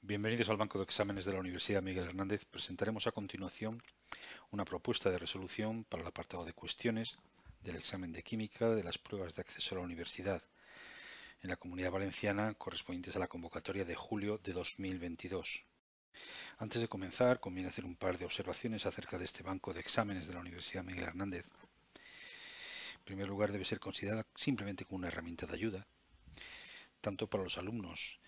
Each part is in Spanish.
Bienvenidos al Banco de Exámenes de la Universidad Miguel Hernández. Presentaremos a continuación una propuesta de resolución para el apartado de cuestiones del examen de química de las pruebas de acceso a la universidad en la Comunidad Valenciana correspondientes a la convocatoria de julio de 2022. Antes de comenzar, conviene hacer un par de observaciones acerca de este banco de exámenes de la Universidad Miguel Hernández. En primer lugar, debe ser considerada simplemente como una herramienta de ayuda, tanto para los alumnos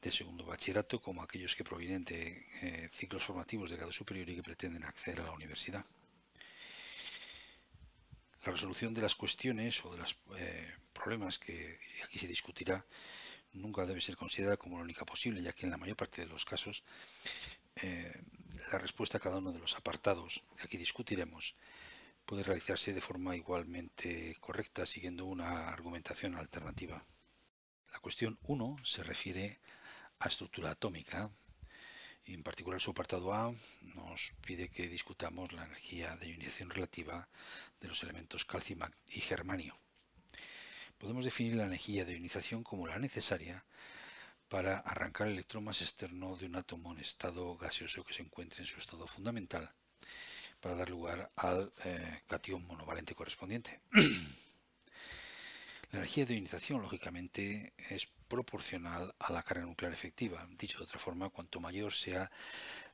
de segundo bachillerato como aquellos que provienen de eh, ciclos formativos de grado superior y que pretenden acceder a la universidad. La resolución de las cuestiones o de los eh, problemas que aquí se discutirá nunca debe ser considerada como la única posible, ya que en la mayor parte de los casos eh, la respuesta a cada uno de los apartados que aquí discutiremos puede realizarse de forma igualmente correcta siguiendo una argumentación alternativa. La cuestión 1 se refiere a estructura atómica en particular su apartado A nos pide que discutamos la energía de ionización relativa de los elementos calcio y germanio. Podemos definir la energía de ionización como la necesaria para arrancar el electrón más externo de un átomo en estado gaseoso que se encuentre en su estado fundamental para dar lugar al eh, cation monovalente correspondiente. La energía de ionización, lógicamente, es proporcional a la carga nuclear efectiva. Dicho de otra forma, cuanto mayor sea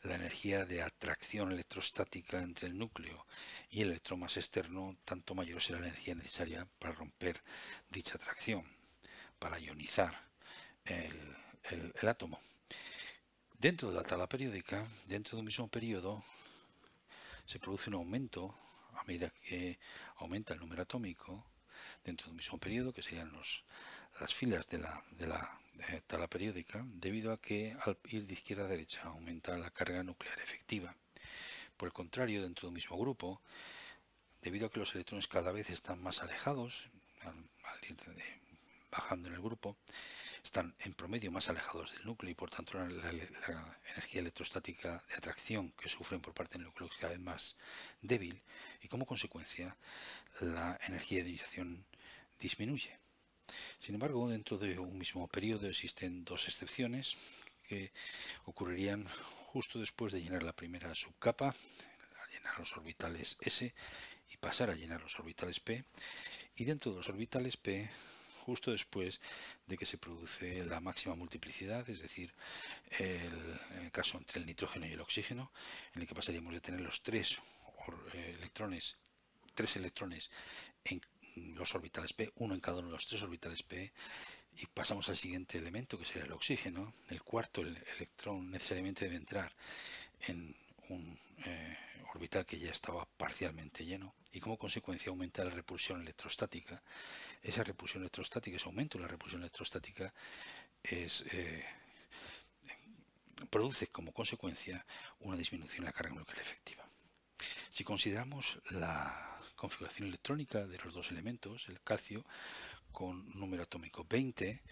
la energía de atracción electrostática entre el núcleo y el electrón más externo, tanto mayor será la energía necesaria para romper dicha atracción, para ionizar el, átomo. Dentro de la tabla periódica, dentro de un mismo periodo, se produce un aumento a medida que aumenta el número atómico dentro de un mismo periodo, que serían los, las filas de la, de la tabla periódica, debido a que al ir de izquierda a derecha aumenta la carga nuclear efectiva. Por el contrario, dentro de un mismo grupo, debido a que los electrones cada vez están más alejados, al, ir bajando en el grupo, están en promedio más alejados del núcleo y por tanto la, energía electrostática de atracción que sufren por parte del núcleo es cada vez más débil y como consecuencia la energía de iniciación disminuye. Sin embargo, dentro de un mismo periodo existen dos excepciones que ocurrirían justo después de llenar la primera subcapa, llenar los orbitales S y pasar a llenar los orbitales P. Y dentro de los orbitales P justo después de que se produce la máxima multiplicidad, es decir, el, caso entre el nitrógeno y el oxígeno, en el que pasaríamos de tener los tres eh, electrones, tres electrones en los orbitales P, uno en cada uno de los tres orbitales P, y pasamos al siguiente elemento que sería el oxígeno. El cuarto el electrón necesariamente debe entrar en un eh, orbital que ya estaba parcialmente lleno y como consecuencia aumenta la repulsión electrostática. Esa repulsión electrostática, ese aumento de la repulsión electrostática eh, produce como consecuencia una disminución en la carga nuclear efectiva. Si consideramos la configuración electrónica de los dos elementos, el calcio con número atómico 20,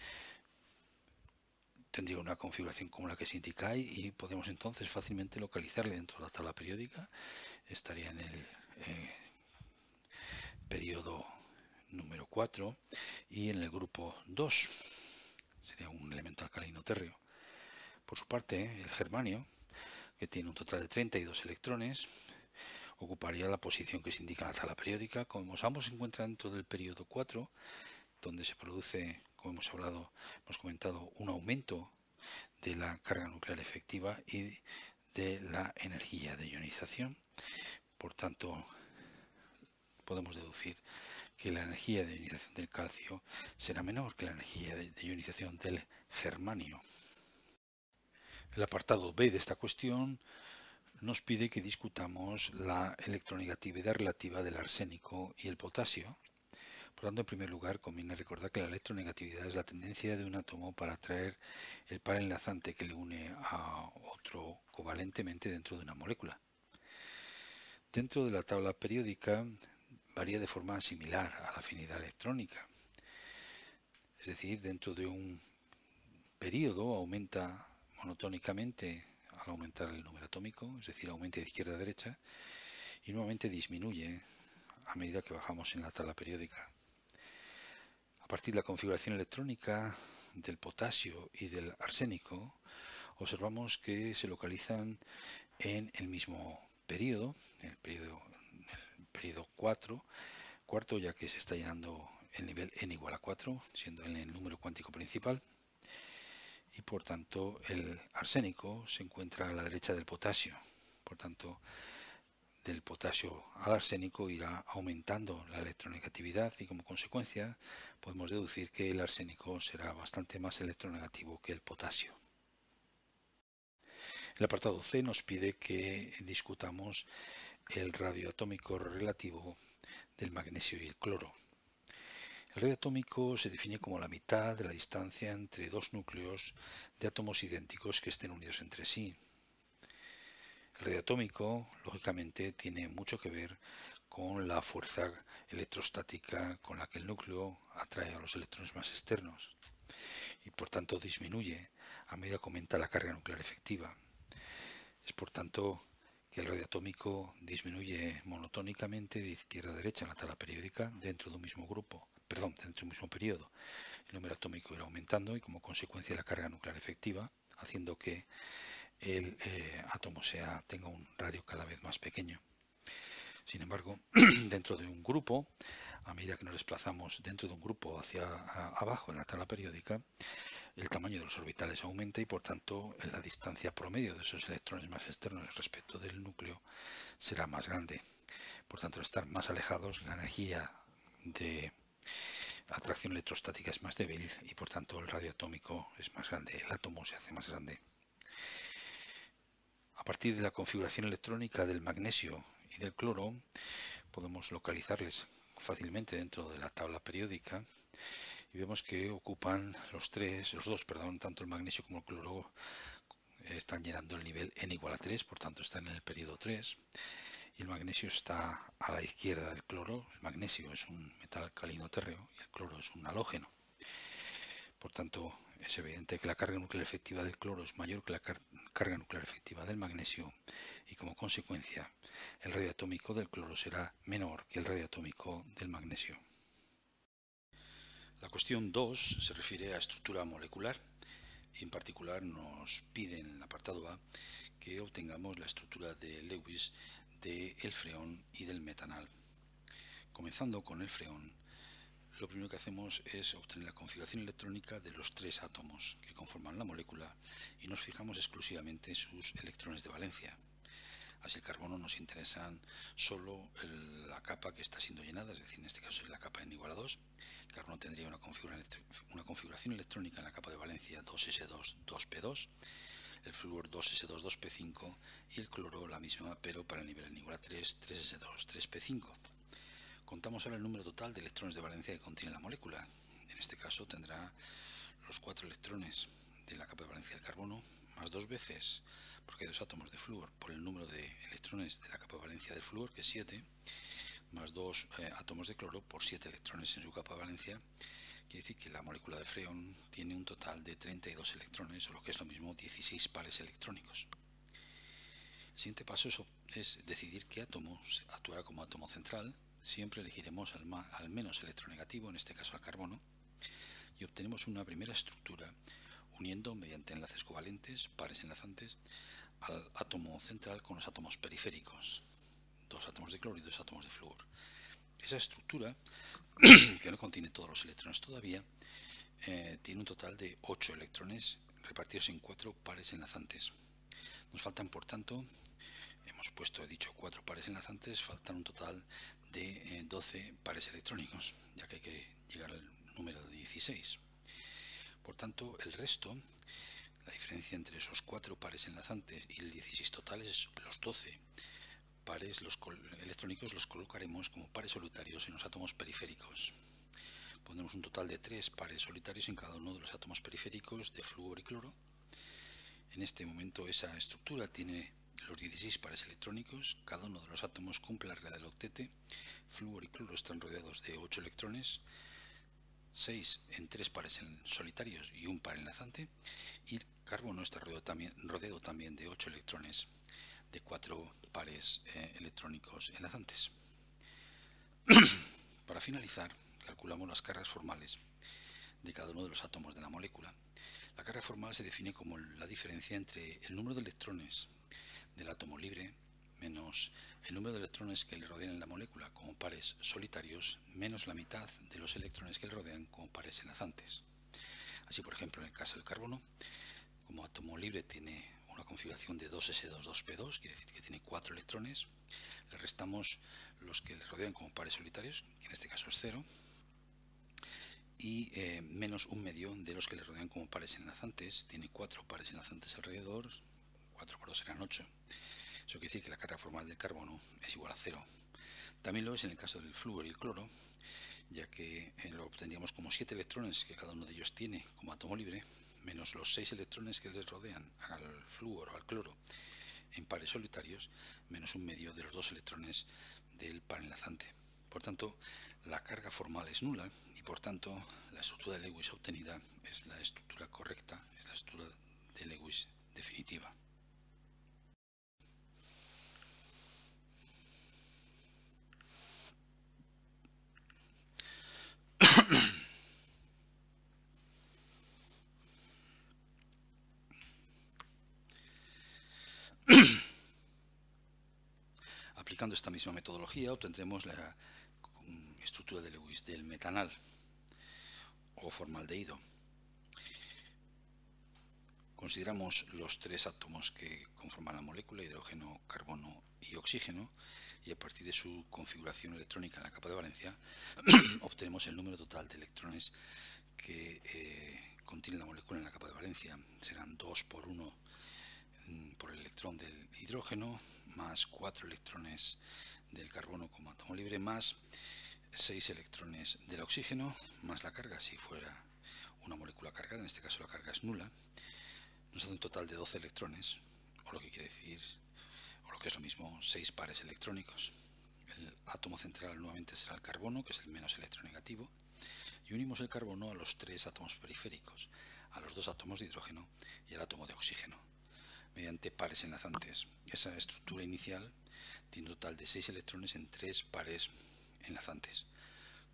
tendría una configuración como la que se indica ahí y podemos entonces fácilmente localizarle dentro de la tabla periódica. Estaría en el eh, periodo número 4 y en el grupo 2 sería un elemento alcalino térreo. Por su parte, el germanio, que tiene un total de 32 electrones, ocuparía la posición que se indica en la tabla periódica. Como ambos se encuentran dentro del periodo 4, donde se produce, como hemos hablado, hemos comentado, un aumento de la carga nuclear efectiva y de la energía de ionización. Por tanto, podemos deducir que la energía de ionización del calcio será menor que la energía de, ionización del germanio. El apartado B de esta cuestión nos pide que discutamos la electronegatividad relativa del arsénico y el potasio por tanto, en primer lugar, conviene recordar que la electronegatividad es la tendencia de un átomo para atraer el par enlazante que le une a otro covalentemente dentro de una molécula. Dentro de la tabla periódica varía de forma similar a la afinidad electrónica. Es decir, dentro de un periodo aumenta monotónicamente al aumentar el número atómico, es decir, aumenta de izquierda a derecha, y nuevamente disminuye a medida que bajamos en la tabla periódica partir de la configuración electrónica del potasio y del arsénico, observamos que se localizan en el mismo periodo, el periodo, el periodo 4, cuarto, ya que se está llenando el nivel n igual a 4, siendo el número cuántico principal, y por tanto el arsénico se encuentra a la derecha del potasio. Por tanto, del potasio al arsénico irá aumentando la electronegatividad y como consecuencia podemos deducir que el arsénico será bastante más electronegativo que el potasio. El apartado C nos pide que discutamos el radio atómico relativo del magnesio y el cloro. El radio atómico se define como la mitad de la distancia entre dos núcleos de átomos idénticos que estén unidos entre sí. El radio atómico, lógicamente, tiene mucho que ver con la fuerza electrostática con la que el núcleo atrae a los electrones más externos y por tanto disminuye a medida que aumenta la carga nuclear efectiva. Es por tanto que el radio atómico disminuye monotónicamente de izquierda a derecha en la tabla periódica dentro de un mismo grupo, perdón, dentro de un mismo periodo. El número atómico irá aumentando y como consecuencia la carga nuclear efectiva, haciendo que el eh, átomo sea, tenga un radio cada vez más pequeño. Sin embargo, dentro de un grupo, a medida que nos desplazamos dentro de un grupo hacia abajo en la tabla periódica, el tamaño de los orbitales aumenta y por tanto la distancia promedio de esos electrones más externos respecto del núcleo será más grande. Por tanto, al estar más alejados, la energía de atracción electrostática es más débil y por tanto el radio atómico es más grande, el átomo se hace más grande. A partir de la configuración electrónica del magnesio y del cloro podemos localizarles fácilmente dentro de la tabla periódica y vemos que ocupan los tres, los dos, perdón, tanto el magnesio como el cloro están llenando el nivel n igual a 3, por tanto están en el periodo 3 y el magnesio está a la izquierda del cloro. El magnesio es un metal alcalino térreo y el cloro es un halógeno. Por tanto, es evidente que la carga nuclear efectiva del cloro es mayor que la carga nuclear efectiva del magnesio y como consecuencia el radio atómico del cloro será menor que el radio atómico del magnesio. La cuestión 2 se refiere a estructura molecular y en particular nos pide en el apartado A que obtengamos la estructura de Lewis del freón y del metanal. Comenzando con el freón, lo primero que hacemos es obtener la configuración electrónica de los tres átomos que conforman la molécula y nos fijamos exclusivamente en sus electrones de valencia. Así el carbono nos interesan solo la capa que está siendo llenada, es decir, en este caso es la capa n igual a 2. El carbono tendría una, configuración electrónica en la capa de valencia 2s2, 2p2 el flúor 2s2, 2p5 y el cloro la misma, pero para el nivel n igual a 3, 3s2, 3p5. Contamos ahora el número total de electrones de valencia que contiene la molécula. En este caso tendrá los cuatro electrones de la capa de valencia del carbono más dos veces, porque hay dos átomos de flúor, por el número de electrones de la capa de valencia del flúor, que es 7, más dos eh, átomos de cloro por 7 electrones en su capa de valencia, Quiere decir que la molécula de freón tiene un total de 32 electrones, o lo que es lo mismo, 16 pares electrónicos. El siguiente paso es, decidir qué átomo actuará como átomo central. Siempre elegiremos al, menos electronegativo, en este caso al carbono, y obtenemos una primera estructura uniendo mediante enlaces covalentes, pares enlazantes, al átomo central con los átomos periféricos, dos átomos de cloro y dos átomos de flúor. Esa estructura, que no contiene todos los electrones todavía, eh, tiene un total de 8 electrones repartidos en 4 pares enlazantes. Nos faltan, por tanto, hemos puesto, he dicho, 4 pares enlazantes, faltan un total de 12 eh, pares electrónicos, ya que hay que llegar al número de 16. Por tanto, el resto, la diferencia entre esos 4 pares enlazantes y el 16 total es los 12 pares los electrónicos los colocaremos como pares solitarios en los átomos periféricos. Pondremos un total de tres pares solitarios en cada uno de los átomos periféricos de flúor y cloro. En este momento esa estructura tiene los 16 pares electrónicos, cada uno de los átomos cumple la regla del octete, flúor y cloro están rodeados de 8 electrones, 6 en 3 pares solitarios y un par enlazante, y carbono está rodeado también, de 8 electrones de cuatro pares eh, electrónicos enlazantes. Para finalizar, calculamos las cargas formales de cada uno de los átomos de la molécula. La carga formal se define como la diferencia entre el número de electrones del átomo libre menos el número de electrones que le rodean en la molécula como pares solitarios menos la mitad de los electrones que le rodean como pares enlazantes. Así, por ejemplo, en el caso del carbono, como átomo libre tiene una configuración de 2s2-2p2, quiere decir que tiene 4 electrones, le restamos los que le rodean como pares solitarios, que en este caso es 0, y eh, menos un medio de los que le rodean como pares enlazantes, tiene 4 pares enlazantes alrededor, 4 por 2 serán 8, eso quiere decir que la carga formal del carbono es igual a cero. También lo es en el caso del flúor y el cloro, ya que eh, lo obtendríamos como 7 electrones que cada uno de ellos tiene como átomo libre, menos los 6 electrones que les rodean al flúor o al cloro en pares solitarios, menos un medio de los dos electrones del par enlazante. Por tanto, la carga formal es nula y por tanto la estructura de Lewis obtenida es la estructura correcta, es la estructura de Lewis definitiva. Aplicando esta misma metodología obtendremos la estructura de Lewis del metanal o formaldehído. Consideramos los tres átomos que conforman la molécula, hidrógeno, carbono y oxígeno, y a partir de su configuración electrónica en la capa de valencia obtenemos el número total de electrones que eh, contiene la molécula en la capa de valencia. Serán 2 por 1 mm, por el electrón del hidrógeno, más 4 electrones del carbono como átomo libre, más 6 electrones del oxígeno, más la carga si fuera una molécula cargada, en este caso la carga es nula, nos hace un total de 12 electrones, o lo que quiere decir lo que es lo mismo, seis pares electrónicos. El átomo central nuevamente será el carbono, que es el menos electronegativo, y unimos el carbono a los tres átomos periféricos, a los dos átomos de hidrógeno y al átomo de oxígeno, mediante pares enlazantes. Esa estructura inicial tiene un total de seis electrones en tres pares enlazantes.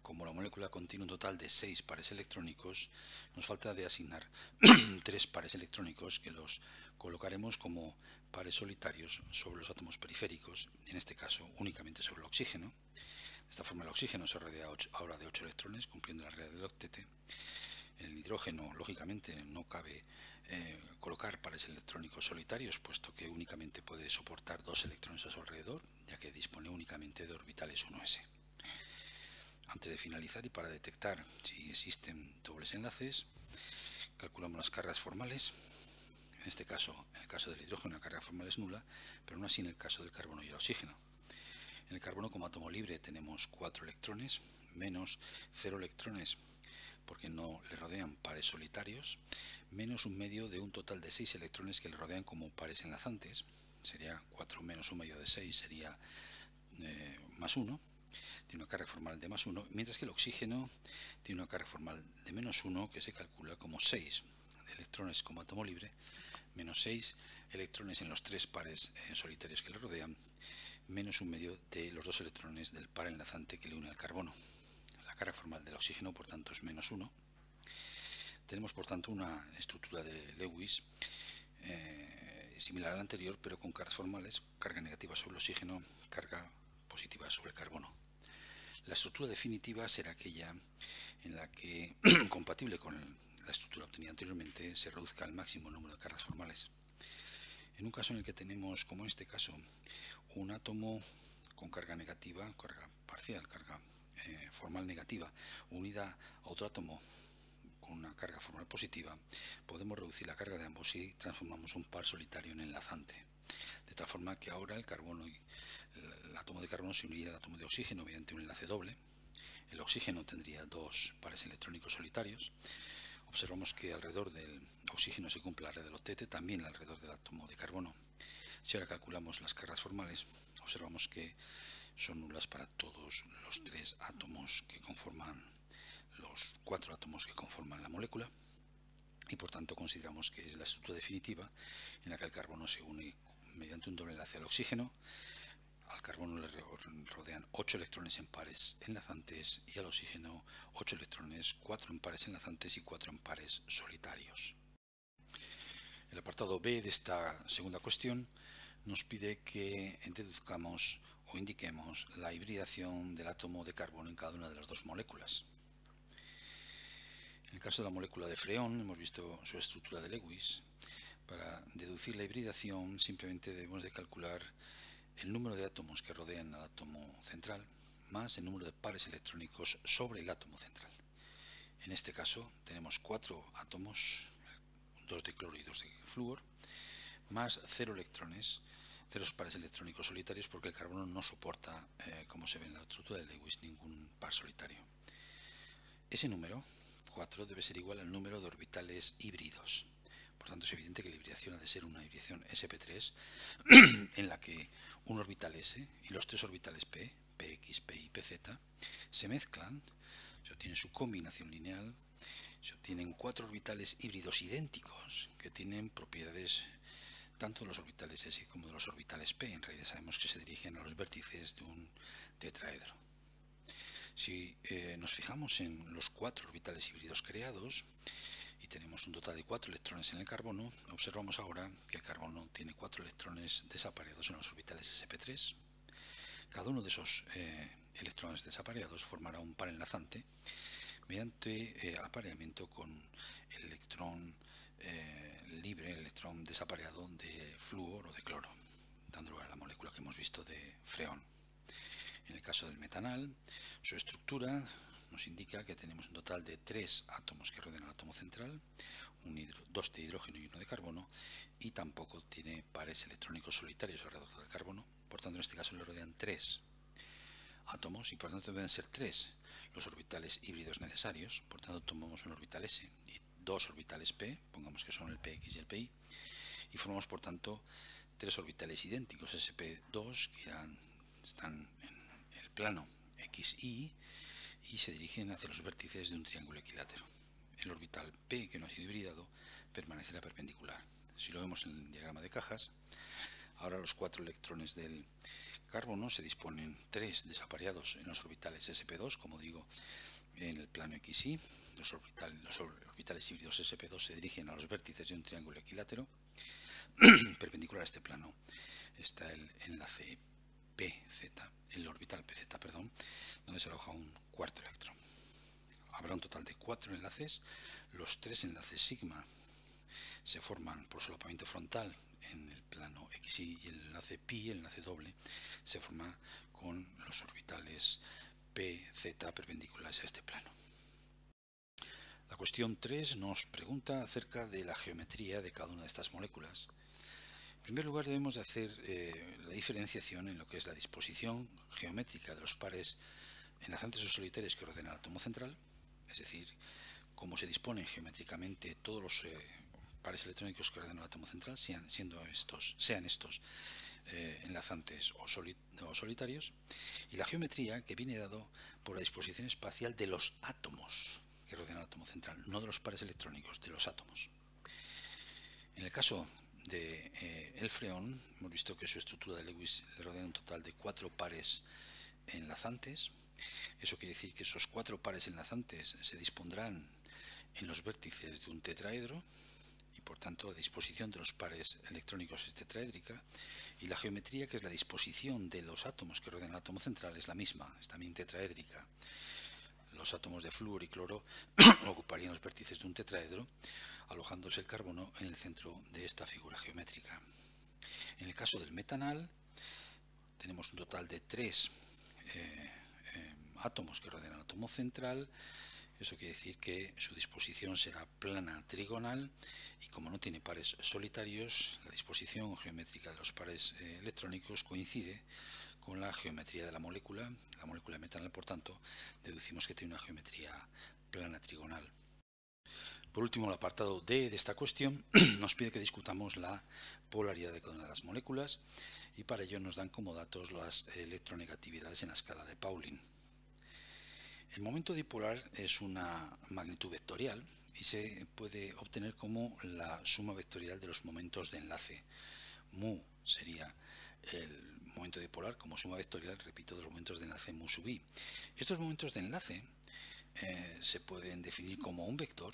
Como la molécula contiene un total de seis pares electrónicos, nos falta de asignar tres pares electrónicos que los colocaremos como pares solitarios sobre los átomos periféricos, en este caso únicamente sobre el oxígeno. De esta forma el oxígeno se rodea ahora de 8 electrones, cumpliendo la regla del octete. El hidrógeno, lógicamente, no cabe eh, colocar pares electrónicos solitarios, puesto que únicamente puede soportar dos electrones a su alrededor, ya que dispone únicamente de orbitales 1s. Antes de finalizar y para detectar si existen dobles enlaces, calculamos las cargas formales en este caso, en el caso del hidrógeno, la carga formal es nula, pero no así en el caso del carbono y el oxígeno. En el carbono como átomo libre tenemos 4 electrones, menos 0 electrones porque no le rodean pares solitarios, menos un medio de un total de 6 electrones que le rodean como pares enlazantes, sería 4 menos un medio de 6 sería eh, más 1, tiene una carga formal de más 1, mientras que el oxígeno tiene una carga formal de menos 1 que se calcula como 6 electrones como átomo libre, menos 6 electrones en los tres pares eh, solitarios que le rodean, menos un medio de los dos electrones del par enlazante que le une al carbono. Carga formal del oxígeno, por tanto, es menos 1. Tenemos, por tanto, una estructura de Lewis eh, similar a la anterior, pero con cargas formales, carga negativa sobre el oxígeno, carga positiva sobre el carbono. La estructura definitiva será aquella en la que, compatible con la estructura obtenida anteriormente, se reduzca al máximo el número de cargas formales. En un caso en el que tenemos, como en este caso, un átomo con carga negativa, carga parcial, carga eh, formal negativa, unida a otro átomo con una carga formal positiva, podemos reducir la carga de ambos si transformamos un par solitario en enlazante. De tal forma que ahora el carbono y el átomo de carbono se uniría al átomo de oxígeno mediante un enlace doble. El oxígeno tendría dos pares electrónicos solitarios. Observamos que alrededor del oxígeno se cumple la red del octete, también alrededor del átomo de carbono. Si ahora calculamos las cargas formales, observamos que son nulas para todos los tres átomos que conforman los cuatro átomos que conforman la molécula y por tanto consideramos que es la estructura definitiva en la que el carbono se une mediante un doble enlace al oxígeno al carbono le rodean 8 electrones en pares enlazantes y al oxígeno 8 electrones, 4 en pares enlazantes y 4 en pares solitarios. El apartado B de esta segunda cuestión nos pide que deduzcamos o indiquemos la hibridación del átomo de carbono en cada una de las dos moléculas. En el caso de la molécula de freón, hemos visto su estructura de Lewis. Para deducir la hibridación simplemente debemos de calcular el número de átomos que rodean al átomo central más el número de pares electrónicos sobre el átomo central. En este caso tenemos cuatro átomos, dos de cloro y dos de flúor, más cero electrones, cero pares electrónicos solitarios porque el carbono no soporta, eh, como se ve en la estructura de Lewis, ningún par solitario. Ese número, 4, debe ser igual al número de orbitales híbridos. Por tanto, es evidente que la hibridación ha de ser una hibridación sp3 en la que un orbital s y los tres orbitales p, px, p y pz, se mezclan, se obtiene su combinación lineal, se obtienen cuatro orbitales híbridos idénticos que tienen propiedades tanto de los orbitales S como de los orbitales P. En realidad sabemos que se dirigen a los vértices de un tetraedro. Si eh, nos fijamos en los cuatro orbitales híbridos creados, y tenemos un total de 4 electrones en el carbono, observamos ahora que el carbono tiene 4 electrones desapareados en los orbitales sp3. Cada uno de esos eh, electrones desapareados formará un par enlazante mediante eh, apareamiento con el electrón eh, libre, el electrón desapareado de flúor o de cloro, dando lugar a la molécula que hemos visto de freón. En el caso del metanal, su estructura nos indica que tenemos un total de tres átomos que rodean el átomo central, dos de hidrógeno y uno de carbono, y tampoco tiene pares electrónicos solitarios alrededor del carbono. Por tanto, en este caso le rodean tres átomos y por tanto deben ser tres los orbitales híbridos necesarios. Por tanto, tomamos un orbital S y dos orbitales P, pongamos que son el PX y el PI, y formamos por tanto tres orbitales idénticos SP2 que están en el plano XY y se dirigen hacia los vértices de un triángulo equilátero. El orbital P, que no ha sido hibridado, permanecerá perpendicular. Si lo vemos en el diagrama de cajas, ahora los cuatro electrones del carbono se disponen tres desapareados en los orbitales sp2, como digo, en el plano XY. Los, los orbitales híbridos sp2 se dirigen a los vértices de un triángulo equilátero. perpendicular a este plano está el enlace PZ, el orbital PZ, perdón, donde se aloja un cuarto electrón. Habrá un total de cuatro enlaces. Los tres enlaces sigma se forman por solapamiento frontal en el plano XY y el enlace pi, el enlace doble, se forma con los orbitales PZ perpendiculares a este plano. La cuestión 3 nos pregunta acerca de la geometría de cada una de estas moléculas en primer lugar debemos de hacer eh, la diferenciación en lo que es la disposición geométrica de los pares enlazantes o solitarios que rodean el átomo central, es decir, cómo se disponen geométricamente todos los eh, pares electrónicos que rodean el átomo central, sean, siendo estos, sean estos eh, enlazantes o, solitarios, y la geometría que viene dado por la disposición espacial de los átomos que rodean el átomo central, no de los pares electrónicos, de los átomos. En el caso de eh, el freón, hemos visto que su estructura de Lewis le rodea un total de cuatro pares enlazantes. Eso quiere decir que esos cuatro pares enlazantes se dispondrán en los vértices de un tetraedro por tanto la disposición de los pares electrónicos es tetraédrica y la geometría que es la disposición de los átomos que rodean el átomo central es la misma, es también tetraédrica. Los átomos de flúor y cloro ocuparían los vértices de un tetraedro alojándose el carbono en el centro de esta figura geométrica. En el caso del metanal, tenemos un total de tres eh, eh, átomos que rodean el átomo central. Eso quiere decir que su disposición será plana trigonal y como no tiene pares solitarios, la disposición geométrica de los pares eh, electrónicos coincide con la geometría de la molécula. La molécula de por tanto, deducimos que tiene una geometría plana trigonal. Por último, el apartado D de esta cuestión nos pide que discutamos la polaridad de cada de las moléculas y para ello nos dan como datos las electronegatividades en la escala de Pauling. El momento dipolar es una magnitud vectorial y se puede obtener como la suma vectorial de los momentos de enlace. Mu sería el momento dipolar como suma vectorial, repito, de los momentos de enlace mu sub i. Estos momentos de enlace eh, se pueden definir como un vector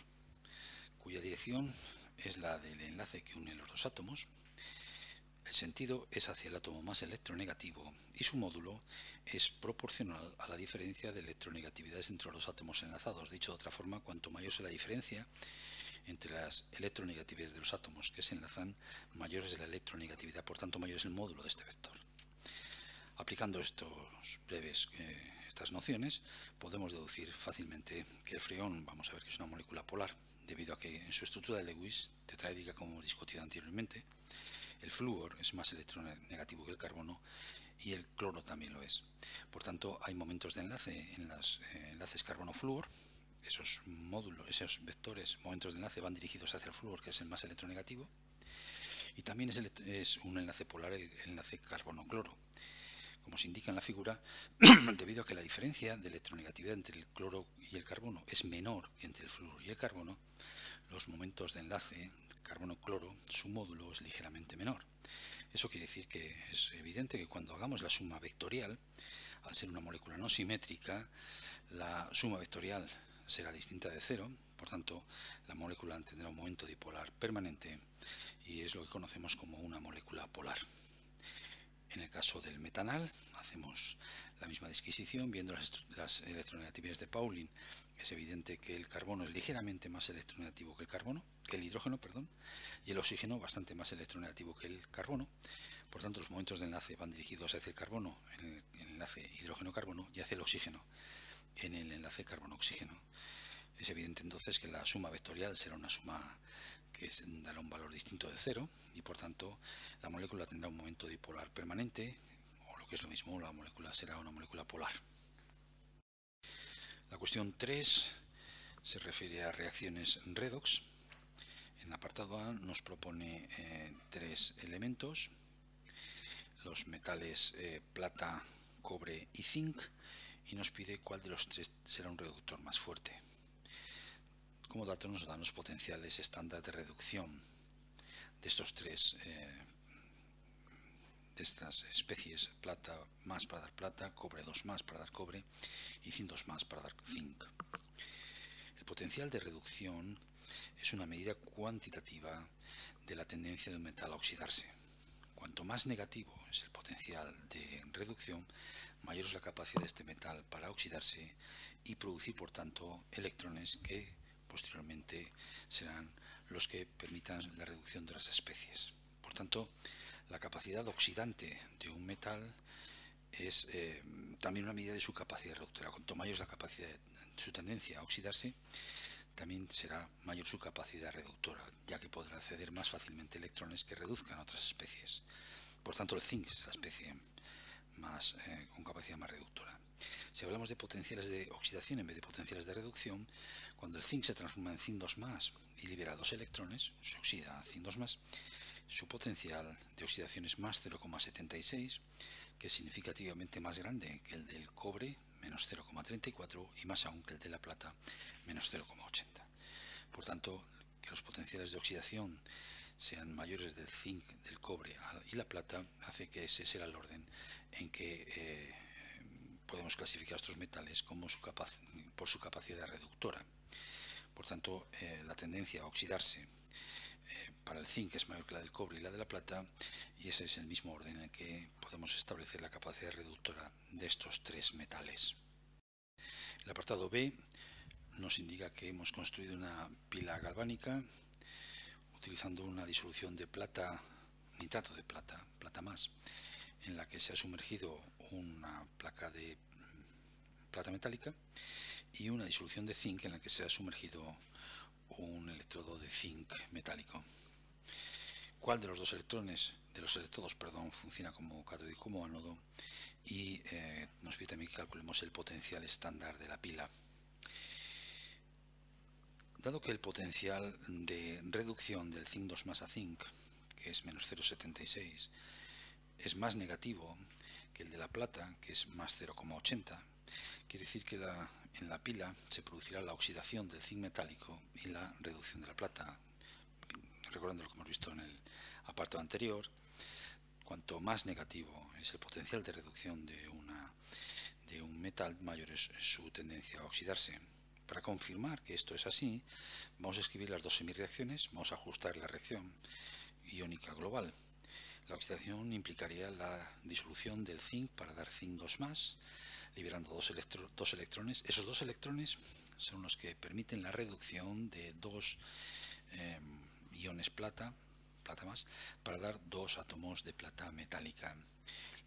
cuya dirección es la del enlace que une los dos átomos. El sentido es hacia el átomo más electronegativo y su módulo es proporcional a la diferencia de electronegatividades entre los átomos enlazados. Dicho de otra forma, cuanto mayor sea la diferencia entre las electronegatividades de los átomos que se enlazan, mayor es la electronegatividad, por tanto mayor es el módulo de este vector. Aplicando estos breves, eh, estas nociones, podemos deducir fácilmente que el freón, vamos a ver que es una molécula polar, debido a que en su estructura de Lewis, tetraédrica como hemos discutido anteriormente, el flúor es más electronegativo que el carbono y el cloro también lo es. Por tanto, hay momentos de enlace en los eh, enlaces carbono-flúor, esos módulos, esos vectores, momentos de enlace van dirigidos hacia el flúor, que es el más electronegativo, y también es, un enlace polar el enlace carbono-cloro. Como se indica en la figura, debido a que la diferencia de electronegatividad entre el cloro y el carbono es menor que entre el flúor y el carbono, los momentos de enlace carbono-cloro, su módulo es ligeramente menor. Eso quiere decir que es evidente que cuando hagamos la suma vectorial, al ser una molécula no simétrica, la suma vectorial será distinta de cero, por tanto la molécula tendrá un momento dipolar permanente y es lo que conocemos como una molécula polar. En el caso del metanal hacemos la misma disquisición viendo las, electronegatividades de Pauling. Es evidente que el carbono es ligeramente más electronegativo que el carbono, que el hidrógeno, perdón, y el oxígeno bastante más electronegativo que el carbono. Por tanto, los momentos de enlace van dirigidos hacia el carbono en el enlace hidrógeno-carbono y hacia el oxígeno en el enlace carbono-oxígeno. Es evidente entonces que la suma vectorial será una suma que dará un valor distinto de cero y por tanto la molécula tendrá un momento dipolar permanente o lo que es lo mismo, la molécula será una molécula polar. La cuestión 3 se refiere a reacciones redox. En el apartado A nos propone eh, tres elementos, los metales eh, plata, cobre y zinc, y nos pide cuál de los tres será un reductor más fuerte. Como dato nos dan los potenciales estándar de reducción de estos tres eh, de estas especies, plata más para dar plata, cobre 2 más para dar cobre y zinc 2 más para dar zinc. El potencial de reducción es una medida cuantitativa de la tendencia de un metal a oxidarse. Cuanto más negativo es el potencial de reducción, mayor es la capacidad de este metal para oxidarse y producir, por tanto, electrones que posteriormente serán los que permitan la reducción de las especies. Por tanto, la capacidad oxidante de un metal es eh, también una medida de su capacidad reductora. Cuanto mayor es la capacidad, su tendencia a oxidarse, también será mayor su capacidad reductora, ya que podrá acceder más fácilmente electrones que reduzcan otras especies. Por tanto, el zinc es la especie más, eh, con capacidad más reductora. Si hablamos de potenciales de oxidación en vez de potenciales de reducción, cuando el zinc se transforma en zinc 2 y libera dos electrones, se oxida a zinc 2 su potencial de oxidación es más 0,76, que es significativamente más grande que el del cobre, menos 0,34, y más aún que el de la plata, menos 0,80. Por tanto, que los potenciales de oxidación sean mayores del zinc, del cobre y la plata, hace que ese sea el orden en que eh, podemos clasificar estos metales como por su capacidad reductora. Por tanto, eh, la tendencia a oxidarse eh, para el zinc es mayor que la del cobre y la de la plata, y ese es el mismo orden en que podemos establecer la capacidad reductora de estos tres metales. El apartado B nos indica que hemos construido una pila galvánica utilizando una disolución de plata, nitrato de plata, plata más, en la que se ha sumergido una placa de plata metálica y una disolución de zinc en la que se ha sumergido un electrodo de zinc metálico. ¿Cuál de los dos electrones, de los electrodos, perdón, funciona como cátodo y como ánodo? Y eh, nos pide también que calculemos el potencial estándar de la pila. Dado que el potencial de reducción del zinc 2 más a zinc, que es menos 0,76, es más negativo que el de la plata, que es más 0,80, quiere decir que en la pila se producirá la oxidación del zinc metálico y la reducción de la plata. Recordando lo que hemos visto en el apartado anterior, cuanto más negativo es el potencial de reducción de, un metal, mayor es su tendencia a oxidarse. Para confirmar que esto es así, vamos a escribir las dos semireacciones, vamos a ajustar la reacción iónica global. La oxidación implicaría la disolución del zinc para dar zinc 2 más, liberando dos, electrones. Esos dos electrones son los que permiten la reducción de dos em, iones plata, plata más, para dar dos átomos de plata metálica.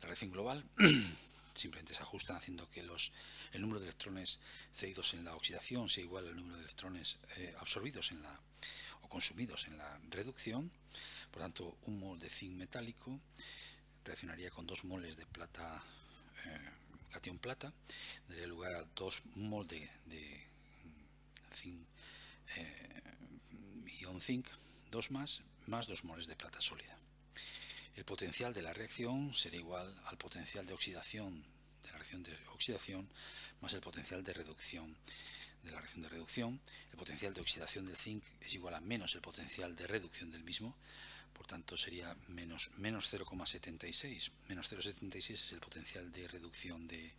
La reacción global simplemente se ajusta haciendo que el número de electrones cedidos en la oxidación sea igual al número de electrones eh, absorbidos en la, o consumidos en la reducción. Por tanto, un mol de zinc metálico reaccionaría con dos moles de plata, eh, cation plata, daría lugar a dos mol de, zinc, eh, ion zinc, dos más, más dos moles de plata sólida. El potencial de la reacción será igual al potencial de oxidación de la reacción de oxidación más el potencial de reducción de la reacción de reducción. El potencial de oxidación del zinc es igual a menos el potencial de reducción del mismo, por tanto sería menos, menos 0,76. Menos 0,76 es el potencial de reducción de,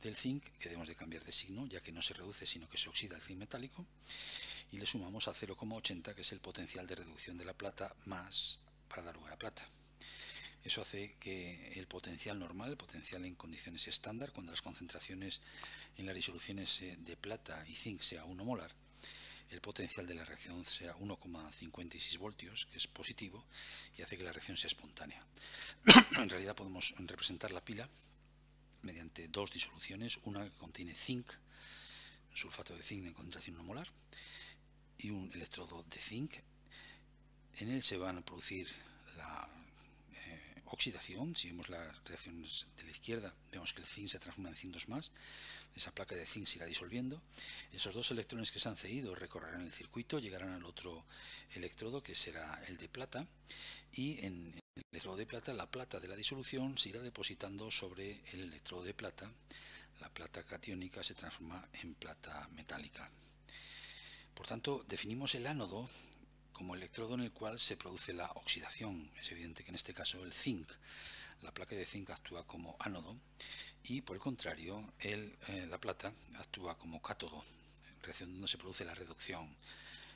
del zinc, que debemos de cambiar de signo, ya que no se reduce, sino que se oxida el zinc metálico, y le sumamos a 0,80, que es el potencial de reducción de la plata, más para dar lugar a plata. Eso hace que el potencial normal, el potencial en condiciones estándar, cuando las concentraciones en las disoluciones eh, de plata y zinc sea 1 molar, el potencial de la reacción sea 1,56 voltios, que es positivo, y hace que la reacción sea espontánea. en realidad podemos representar la pila mediante dos disoluciones, una que contiene zinc, sulfato de zinc en concentración 1 molar, y un electrodo de zinc. En él se van a producir la oxidación, si vemos las reacciones de la izquierda, vemos que el zinc se transforma en zinc 2 más, esa placa de zinc se irá disolviendo, esos dos electrones que se han cedido recorrerán el circuito, llegarán al otro electrodo que será el de plata y en el electrodo de plata la plata de la disolución se irá depositando sobre el electrodo de plata, la plata catiónica se transforma en plata metálica. Por tanto, definimos el ánodo como electrodo en el cual se produce la oxidación. Es evidente que en este caso el zinc, la placa de zinc actúa como ánodo y por el contrario el, eh, la plata actúa como cátodo, reacción donde se produce la reducción.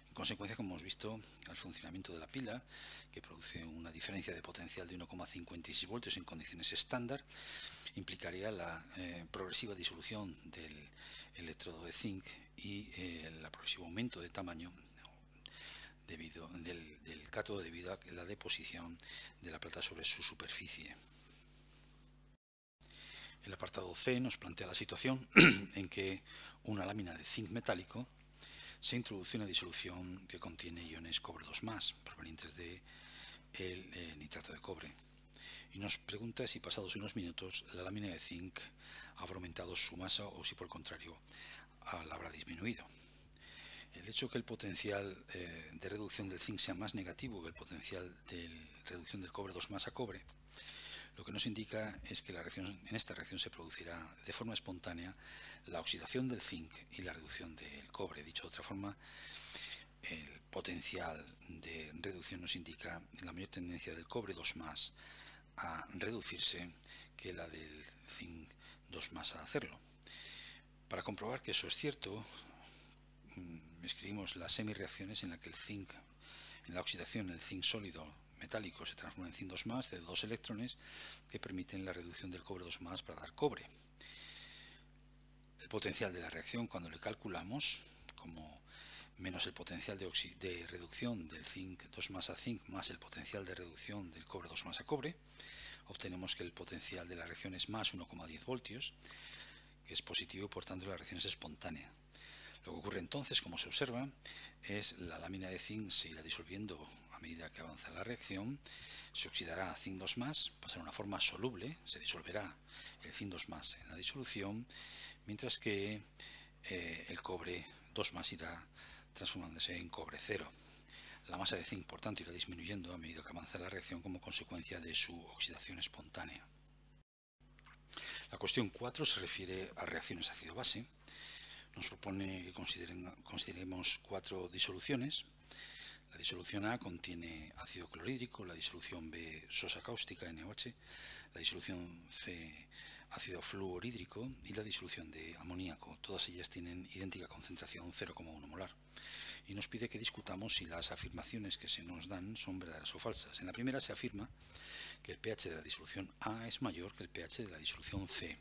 En consecuencia, como hemos visto, al funcionamiento de la pila, que produce una diferencia de potencial de 1,56 voltios en condiciones estándar, implicaría la eh, progresiva disolución del electrodo de zinc y eh, el progresivo aumento de tamaño debido, del, cátodo debido a la deposición de la plata sobre su superficie. El apartado C nos plantea la situación en que una lámina de zinc metálico se introduce una disolución que contiene iones cobre 2 provenientes de el eh, nitrato de cobre y nos pregunta si pasados unos minutos la lámina de zinc habrá aumentado su masa o si por el contrario la habrá disminuido. El hecho que el potencial eh, de reducción del zinc sea más negativo que el potencial de reducción del cobre 2 más a cobre, lo que nos indica es que la reacción, en esta reacción se producirá de forma espontánea la oxidación del zinc y la reducción del cobre. Dicho de otra forma, el potencial de reducción nos indica la mayor tendencia del cobre 2 más a reducirse que la del zinc 2 más a hacerlo. Para comprobar que eso es cierto, Mm, escribimos las semireacciones en la que el zinc, en la oxidación, el zinc sólido metálico se transforma en zinc 2 más, de dos electrones que permiten la reducción del cobre 2 más para dar cobre. El potencial de la reacción cuando le calculamos como menos el potencial de, de, reducción del zinc 2 más a zinc más el potencial de reducción del cobre 2 más a cobre, obtenemos que el potencial de la reacción es más 1,10 voltios, que es positivo, por tanto la reacción es espontánea. Lo que ocurre entonces, como se observa, es la lámina de zinc se irá disolviendo a medida que avanza la reacción, se oxidará a zinc 2 pasará a una forma soluble, se disolverá el zinc 2 en la disolución, mientras que eh, el cobre 2 irá transformándose en cobre 0. La masa de zinc, por tanto, irá disminuyendo a medida que avanza la reacción como consecuencia de su oxidación espontánea. La cuestión 4 se refiere a reacciones ácido-base nos propone que consideremos cuatro disoluciones. La disolución A contiene ácido clorhídrico, la disolución B sosa cáustica NaOH, la disolución C ácido fluorhídrico y la disolución de amoníaco. Todas ellas tienen idéntica concentración 0,1 molar. Y nos pide que discutamos si las afirmaciones que se nos dan son verdaderas o falsas. En la primera se afirma que el pH de la disolución A es mayor que el pH de la disolución C.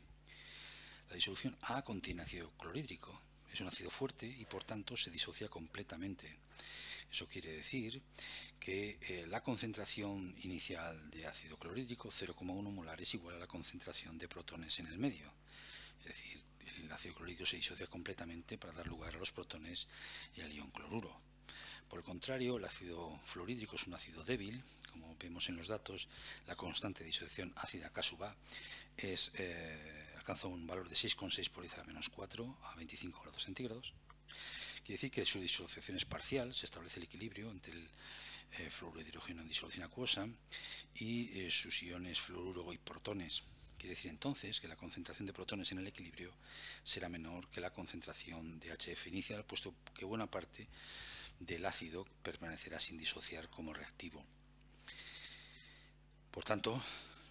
La disolución A contiene ácido clorhídrico, es un ácido fuerte y por tanto se disocia completamente. Eso quiere decir que eh, la concentración inicial de ácido clorhídrico 0,1 molar es igual a la concentración de protones en el medio. Es decir, el ácido clorhídrico se disocia completamente para dar lugar a los protones y al ion cloruro. Por el contrario, el ácido fluorhídrico es un ácido débil, como vemos en los datos, la constante de disociación ácida K sub A es, eh, alcanza un valor de 6,6 por 10 a menos 4 a 25 grados centígrados. Quiere decir que su disociación es parcial, se establece el equilibrio entre el eh, fluoruro de hidrógeno en disolución acuosa y eh, sus iones fluoruro y protones. Quiere decir entonces que la concentración de protones en el equilibrio será menor que la concentración de HF inicial, puesto que buena parte del ácido permanecerá sin disociar como reactivo. Por tanto,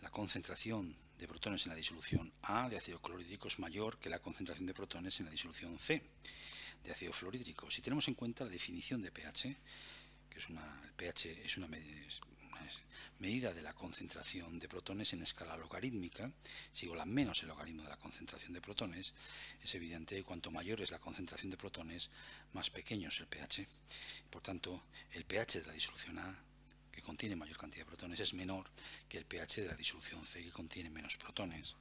la concentración de protones en la disolución A de ácido clorhídrico es mayor que la concentración de protones en la disolución C de ácido fluorhídrico. Si tenemos en cuenta la definición de pH, que es una, el pH es una, medida de la concentración de protones en escala logarítmica, si igual menos el logaritmo de la concentración de protones, es evidente que cuanto mayor es la concentración de protones, más pequeño es el pH. Por tanto, el pH de la disolución A, que contiene mayor cantidad de protones, es menor que el pH de la disolución C, que contiene menos protones.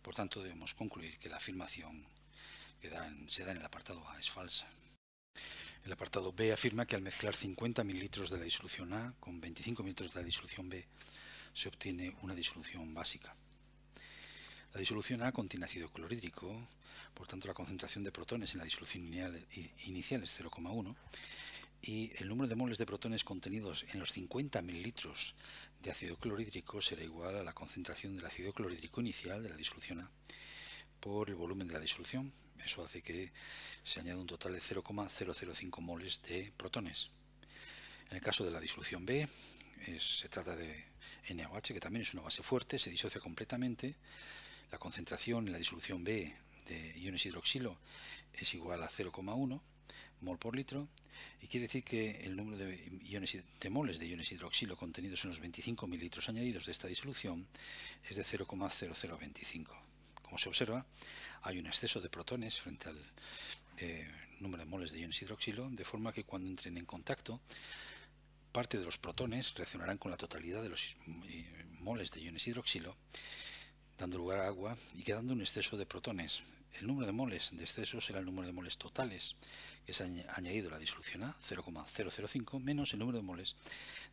Por tanto, debemos concluir que la afirmación que se da en el apartado A es falsa. El apartado B afirma que al mezclar 50 mililitros de la disolución A con 25 mililitros de la disolución B se obtiene una disolución básica. La disolución A contiene ácido clorhídrico, por tanto la concentración de protones en la disolución inicial es 0,1 y el número de moles de protones contenidos en los 50 mililitros de ácido clorhídrico será igual a la concentración del ácido clorhídrico inicial de la disolución A por el volumen de la disolución. Eso hace que se añada un total de 0,005 moles de protones. En el caso de la disolución B, se trata de NaOH, que también es una base fuerte, se disocia completamente. La concentración en la disolución B de iones hidroxilo es igual a 0,1 mol por litro y quiere decir que el número de, iones, de moles de iones hidroxilo contenidos en los 25 mililitros añadidos de esta disolución es de 0,0025. Como se observa, hay un exceso de protones frente al eh, número de moles de iones hidroxilo, de forma que cuando entren en contacto, parte de los protones reaccionarán con la totalidad de los eh, moles de iones hidroxilo, dando lugar a agua y quedando un exceso de protones. El número de moles de exceso será el número de moles totales que se ha añadido la disolución A, 0,005, menos el número de moles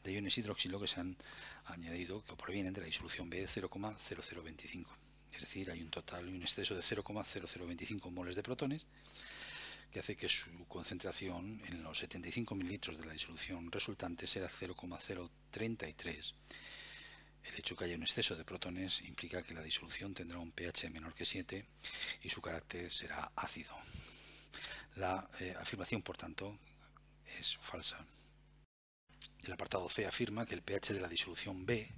de iones hidroxilo que se han añadido, que provienen de la disolución B, 0,0025 es decir, hay un total, un exceso de 0,0025 moles de protones, que hace que su concentración en los 75 mililitros de la disolución resultante sea 0,033. El hecho que haya un exceso de protones implica que la disolución tendrá un pH menor que 7 y su carácter será ácido. La eh, afirmación, por tanto, es falsa. El apartado C afirma que el pH de la disolución B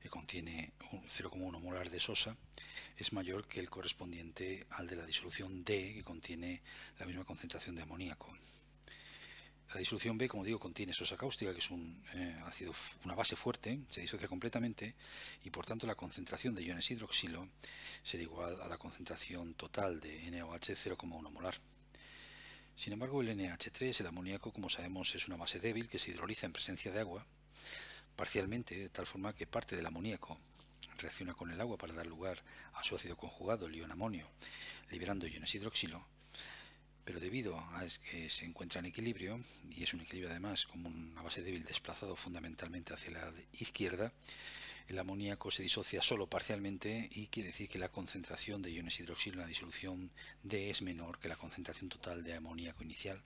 que contiene 0,1 molar de sosa, es mayor que el correspondiente al de la disolución D, que contiene la misma concentración de amoníaco. La disolución B, como digo, contiene sosa cáustica, que es un eh, ácido, una base fuerte, se disocia completamente y por tanto la concentración de iones hidroxilo será igual a la concentración total de NaOH 0,1 molar. Sin embargo, el NH3, el amoníaco, como sabemos, es una base débil que se hidroliza en presencia de agua parcialmente, de tal forma que parte del amoníaco reacciona con el agua para dar lugar a su ácido conjugado, el ion amonio, liberando iones hidroxilo, pero debido a que se encuentra en equilibrio, y es un equilibrio además como una base débil desplazado fundamentalmente hacia la izquierda, el amoníaco se disocia solo parcialmente y quiere decir que la concentración de iones hidroxilo en la disolución D es menor que la concentración total de amoníaco inicial.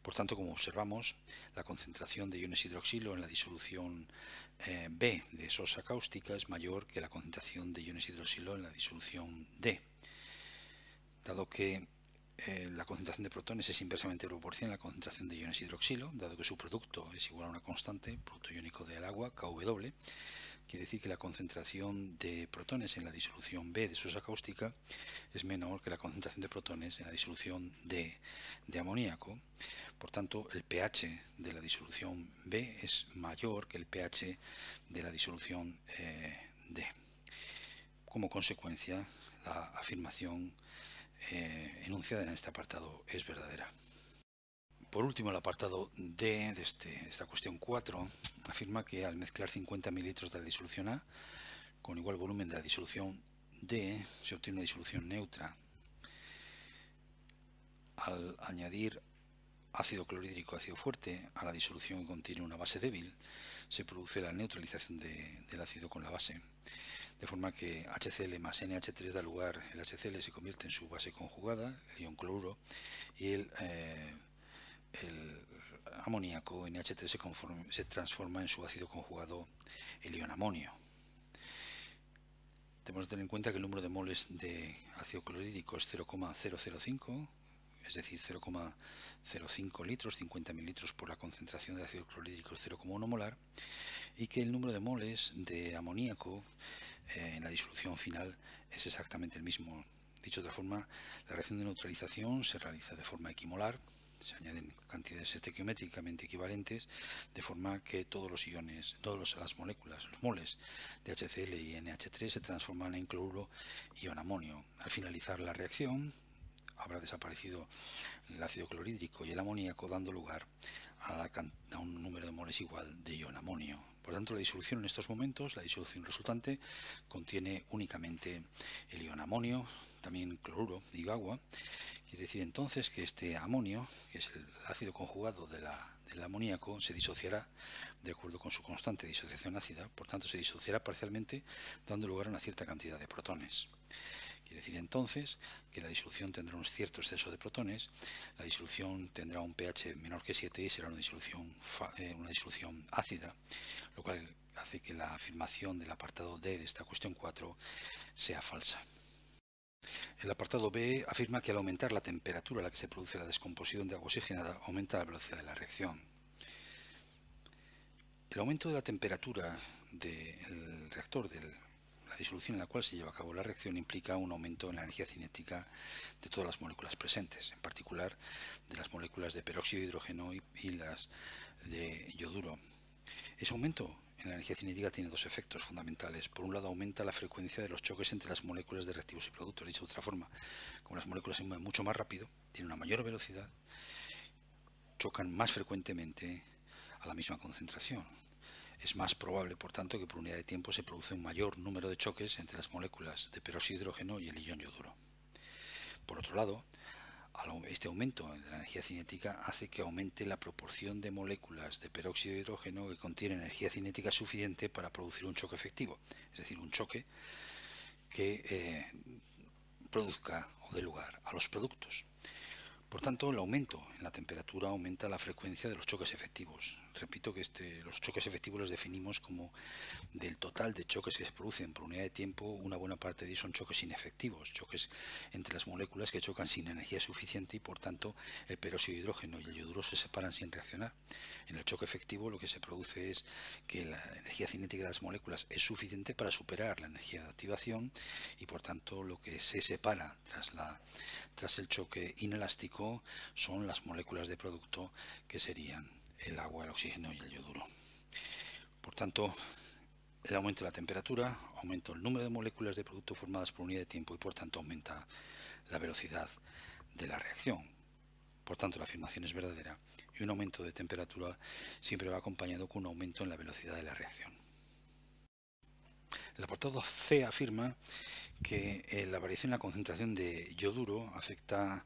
Por tanto, como observamos, la concentración de iones hidroxilo en la disolución eh, B de sosa cáustica es mayor que la concentración de iones hidroxilo en la disolución D. Dado que eh, la concentración de protones es inversamente proporcional a la concentración de iones hidroxilo, dado que su producto es igual a una constante, producto iónico del agua, KW. Quiere decir que la concentración de protones en la disolución B de sosa cáustica es menor que la concentración de protones en la disolución D de amoníaco. Por tanto, el pH de la disolución B es mayor que el pH de la disolución eh, D. Como consecuencia, la afirmación eh, enunciada en este apartado es verdadera. Por último, el apartado D de, este, esta cuestión 4 afirma que al mezclar 50 mililitros de la disolución A con igual volumen de la disolución D se obtiene una disolución neutra. Al añadir ácido clorhídrico ácido fuerte a la disolución que contiene una base débil, se produce la neutralización del ácido con la base de forma que HCl más NH3 da lugar, el HCl se convierte en su base conjugada, el ion cloruro, y el, eh, amoníaco NH3 se, se, transforma en su ácido conjugado, el ion amonio. Tenemos que tener en cuenta que el número de moles de ácido clorhídrico es 0,005, es decir, 0,05 litros, 50 mililitros por la concentración de ácido clorhídrico es 0,1 molar, y que el número de moles de amoníaco eh, en la disolución final es exactamente el mismo. Dicho de otra forma, la reacción de neutralización se realiza de forma equimolar, se añaden cantidades estequiométricamente equivalentes, de forma que todos los iones, todas las moléculas, los moles de HCl y NH3 se transforman en cloruro y ion amonio. Al finalizar la reacción, habrá desaparecido el ácido clorhídrico y el amoníaco, dando lugar a, un número de moles igual de ion amonio. Por tanto, la disolución en estos momentos, la disolución resultante, contiene únicamente el ion amonio, también cloruro y agua. Quiere decir entonces que este amonio, que es el ácido conjugado del amoníaco, se disociará de acuerdo con su constante disociación ácida, por tanto se disociará parcialmente dando lugar a una cierta cantidad de protones. Quiere decir entonces que la disolución tendrá un cierto exceso de protones, la disolución tendrá un pH menor que 7 y será una disolución, eh, una disolución ácida, lo cual hace que la afirmación del apartado D de esta cuestión 4 sea falsa. El apartado B afirma que al aumentar la temperatura a la que se produce la descomposición de agua oxigenada, aumenta la velocidad de la reacción. El aumento de la temperatura del reactor del la disolución en la cual se lleva a cabo la reacción implica un aumento en la energía cinética de todas las moléculas presentes, en particular de las moléculas de peróxido de hidrógeno y, las de yoduro. Ese aumento en la energía cinética tiene dos efectos fundamentales. Por un lado, aumenta la frecuencia de los choques entre las moléculas de reactivos y productos. Dicho de otra forma, como las moléculas se mueven mucho más rápido, tienen una mayor velocidad, chocan más frecuentemente a la misma concentración. Es más probable, por tanto, que por unidad de tiempo se produce un mayor número de choques entre las moléculas de peróxido de hidrógeno y el ion yoduro. Por otro lado, este aumento de la energía cinética hace que aumente la proporción de moléculas de peróxido de hidrógeno que contienen energía cinética suficiente para producir un choque efectivo, es decir, un choque que eh, produzca o dé lugar a los productos. Por tanto, el aumento en la temperatura aumenta la frecuencia de los choques efectivos. Repito que este, los choques efectivos los definimos como del total de choques que se producen por unidad de tiempo, una buena parte de ellos son choques inefectivos, choques entre las moléculas que chocan sin energía suficiente y por tanto el peróxido de hidrógeno y el yoduro se separan sin reaccionar. En el choque efectivo lo que se produce es que la energía cinética de las moléculas es suficiente para superar la energía de activación y por tanto lo que se separa tras, el choque inelástico son las moléculas de producto que serían el agua, el oxígeno y el yoduro. Por tanto, el aumento de la temperatura aumenta el número de moléculas de producto formadas por unidad de tiempo y por tanto aumenta la velocidad de la reacción. Por tanto, la afirmación es verdadera y un aumento de temperatura siempre va acompañado con un aumento en la velocidad de la reacción. El apartado C afirma que eh, la variación en la concentración de yoduro afecta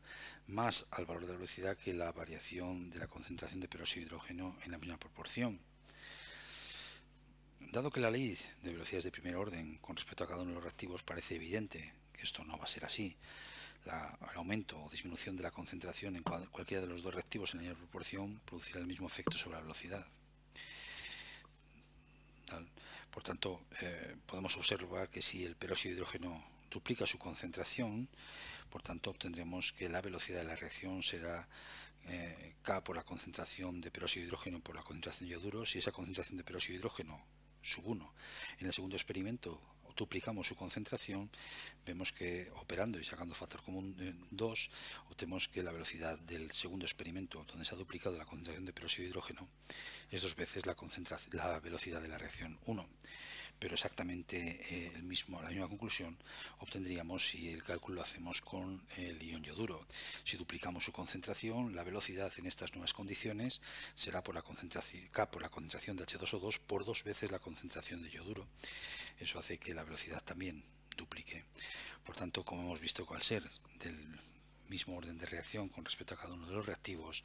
más al valor de la velocidad que la variación de la concentración de peróxido de hidrógeno en la misma proporción. Dado que la ley de velocidades de primer orden con respecto a cada uno de los reactivos parece evidente que esto no va a ser así, el aumento o disminución de la concentración en cualquiera de los dos reactivos en la misma proporción producirá el mismo efecto sobre la velocidad. Por tanto, eh, podemos observar que si el peróxido de hidrógeno duplica su concentración, Por tanto, obtendremos que la velocidad de la reacción será eh, K por la concentración de peróxido de hidrógeno por la concentración de yoduro. Si esa concentración de peróxido de hidrógeno sub 1 en el segundo experimento duplicamos su concentración, vemos que operando y sacando factor común 2, obtenemos que la velocidad del segundo experimento, donde se ha duplicado la concentración de peróxido de hidrógeno, es dos veces la, la velocidad de la reacción 1 pero exactamente eh, la misma conclusión obtendríamos si el cálculo lo hacemos con el ion yoduro. Si duplicamos su concentración, la velocidad en estas nuevas condiciones será por la concentración, K por la concentración de H2O2 por dos veces la concentración de yoduro. Eso hace que la velocidad también duplique. Por tanto, como hemos visto al ser del mismo orden de reacción con respecto a cada uno de los reactivos,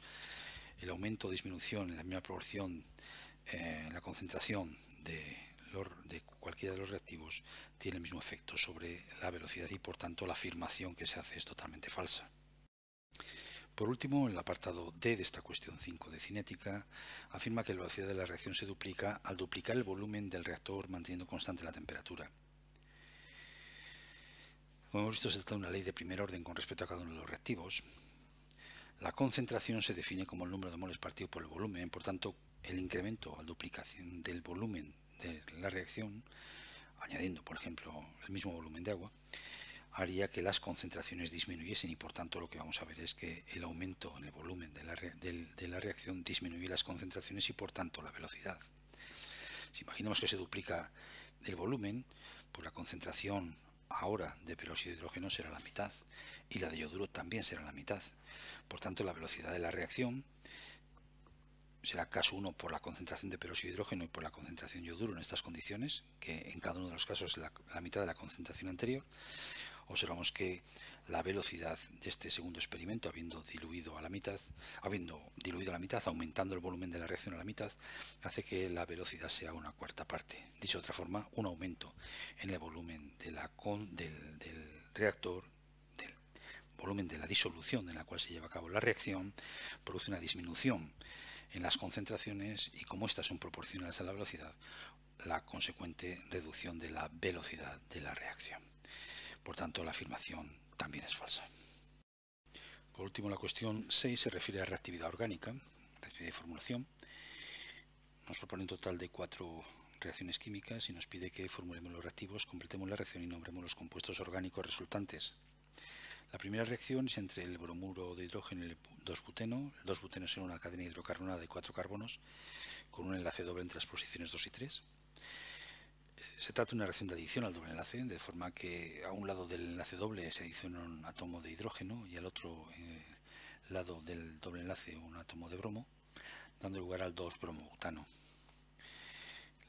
el aumento o disminución en la misma proporción en eh, la concentración de de cualquiera de los reactivos tiene el mismo efecto sobre la velocidad y por tanto la afirmación que se hace es totalmente falsa. Por último, el apartado D de esta cuestión 5 de cinética afirma que la velocidad de la reacción se duplica al duplicar el volumen del reactor manteniendo constante la temperatura. Como hemos visto, se trata de una ley de primer orden con respecto a cada uno de los reactivos. La concentración se define como el número de moles partido por el volumen, por tanto, el incremento al duplicación del volumen de la reacción, añadiendo por ejemplo el mismo volumen de agua, haría que las concentraciones disminuyesen y por tanto lo que vamos a ver es que el aumento en el volumen de la, de la reacción disminuye las concentraciones y por tanto la velocidad. Si imaginamos que se duplica el volumen, pues la concentración ahora de peróxido de hidrógeno será la mitad y la de yoduro también será la mitad. Por tanto, la velocidad de la reacción será caso 1 por la concentración de peróxido de hidrógeno y por la concentración de yoduro en estas condiciones, que en cada uno de los casos es la, mitad de la concentración anterior. Observamos que la velocidad de este segundo experimento, habiendo diluido a la mitad, habiendo diluido a la mitad, aumentando el volumen de la reacción a la mitad, hace que la velocidad sea una cuarta parte. Dicho de otra forma, un aumento en el volumen de la reactor del volumen de la disolución en la cual se lleva a cabo la reacción produce una disminución en las concentraciones y como estas son proporcionales a la velocidad, la consecuente reducción de la velocidad de la reacción. Por tanto, la afirmación también es falsa. Por último, la cuestión 6 se refiere a reactividad orgánica, reactividad de formulación. Nos propone un total de cuatro reacciones químicas y nos pide que formulemos los reactivos, completemos la reacción y nombremos los compuestos orgánicos resultantes. La primera reacción es entre el bromuro de hidrógeno y el 2-buteno. El 2-buteno es una cadena hidrocarbonada de cuatro carbonos con un enlace doble entre las posiciones 2 y 3. Se trata de una reacción de adición al doble enlace, de forma que a un lado del enlace doble se adiciona un átomo de hidrógeno y al otro eh, lado del doble enlace un átomo de bromo, dando lugar al 2-bromobutano.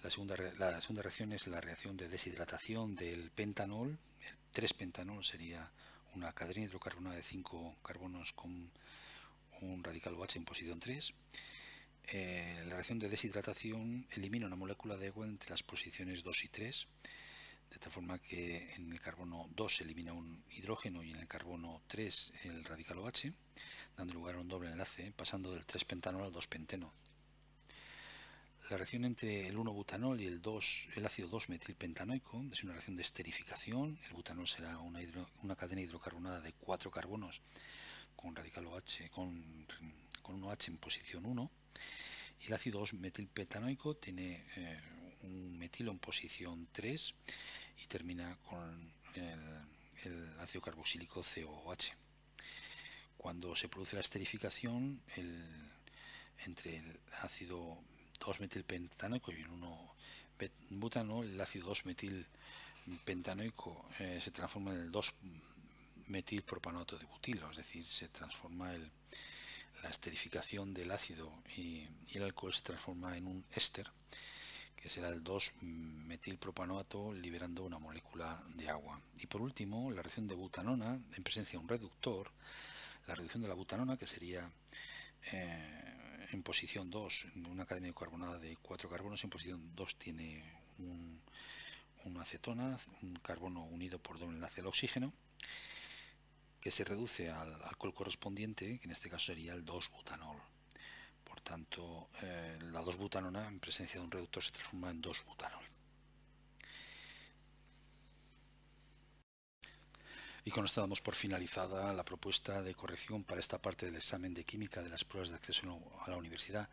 La segunda, la segunda reacción es la reacción de deshidratación del pentanol. El 3-pentanol sería una cadena hidrocarbonada de 5 carbonos con un radical OH en posición 3. Eh, la reacción de deshidratación elimina una molécula de agua entre las posiciones 2 y 3, de tal forma que en el carbono 2 se elimina un hidrógeno y en el carbono 3 el radical OH, dando lugar a un doble enlace, pasando del 3-pentanol al 2-penteno. La reacción entre el 1-butanol y el, 2, el ácido 2-metilpentanoico es una reacción de esterificación. El butanol será una, cadena hidrocarbonada de 4 carbonos con radical OH, con, con un OH en posición 1. Y el ácido 2-metilpentanoico tiene eh, un metilo en posición 3 y termina con el, el ácido carboxílico COOH. Cuando se produce la esterificación, el, entre el ácido 2-metilpentanoico y en 1-butano, el ácido 2-metilpentanoico eh, se transforma en el 2-metilpropanoato de butilo, es decir, se transforma el, la esterificación del ácido y, el alcohol se transforma en un éster, que será el 2-metilpropanoato liberando una molécula de agua. Y por último, la reacción de butanona en presencia de un reductor, la reducción de la butanona, que sería eh, en posición 2, una cadena carbonada de 4 carbonos, en posición 2 tiene una acetona, un carbono unido por doble enlace al oxígeno, que se reduce al alcohol correspondiente, que en este caso sería el 2-butanol. Por tanto, eh, la 2-butanona en presencia de un reductor se transforma en 2-butanol. Y con esto damos por finalizada la propuesta de corrección para esta parte del examen de química de las pruebas de acceso a la universidad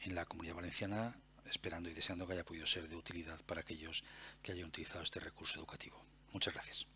en la Comunidad Valenciana, esperando y deseando que haya podido ser de utilidad para aquellos que hayan utilizado este recurso educativo. Muchas gracias.